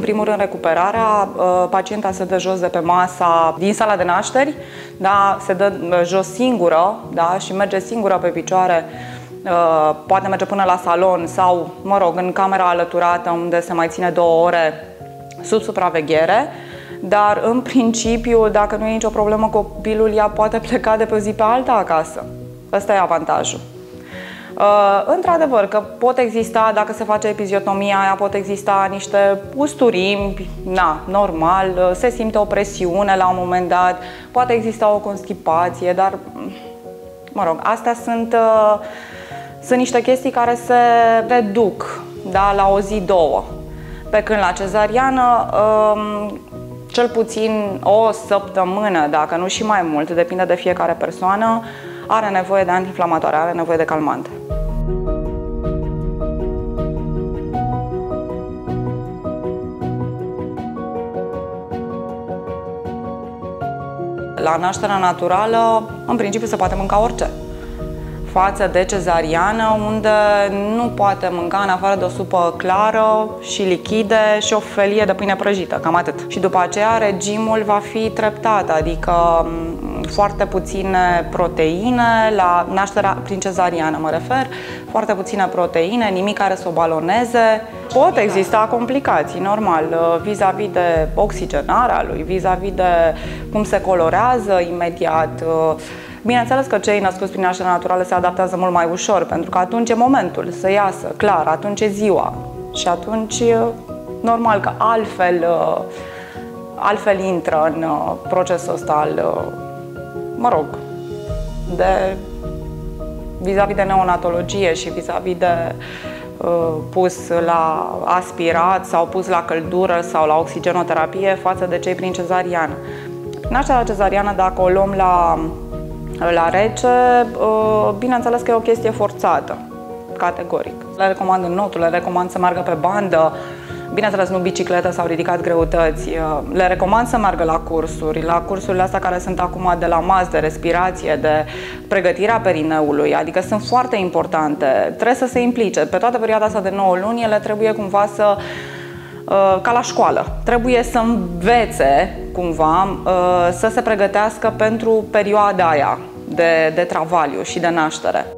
primul rând, recuperarea. Uh, pacienta se dă jos de pe masa din sala de nașteri, da? se dă uh, jos singură da? și merge singură pe picioare poate merge până la salon sau, mă rog, în camera alăturată unde se mai ține două ore sub supraveghere. Dar, în principiu, dacă nu e nicio problemă copilul, ea poate pleca de pe o zi pe alta acasă. Ăsta e avantajul. Uh, într-adevăr că pot exista, dacă se face epiziotomia aia, pot exista niște usturimi, na, normal, uh, se simte o presiune la un moment dat, poate exista o constipație, dar, mă rog, astea sunt, uh, sunt niște chestii care se reduc da, la o zi, două. Pe când la cezariană, um, cel puțin o săptămână, dacă nu și mai mult, depinde de fiecare persoană, are nevoie de antiinflamatoare, are nevoie de calmante. La nașterea naturală, în principiu, se poate mânca orice față de cezariană, unde nu poate mânca în afară de o supă clară și lichide și o felie de pâine prăjită, cam atât. Și după aceea regimul va fi treptat, adică foarte puține proteine, la nașterea prin cezariană mă refer, foarte puține proteine, nimic care să o baloneze. Pot exista complicații, normal, vis-a-vis de oxigenarea lui, vis-a-vis de cum se colorează imediat, Bineînțeles că cei născuți prin naștere naturală se adaptează mult mai ușor, pentru că atunci e momentul să iasă, clar, atunci e ziua. Și atunci, normal că altfel, altfel intră în procesul ăsta al, mă rog, de vis-a-vis de neonatologie și vis-a-vis de pus la aspirat sau pus la căldură sau la oxigenoterapie față de cei prin cezariană. Nașterea cezariană, dacă o luăm la la rece, uh, bineînțeles că e o chestie forțată, categoric. Le recomand în notul, le recomand să meargă pe bandă, bineînțeles nu bicicletă sau ridicat greutăți. Uh, le recomand să meargă la cursuri, la cursurile astea care sunt acum de la MAS, de respirație, de pregătirea perineului, adică sunt foarte importante. Trebuie să se implice. Pe toată perioada asta de 9 luni, ele trebuie cumva să uh, ca la școală. Trebuie să învețe cumva să se pregătească pentru perioada aia de, de travaliu și de naștere.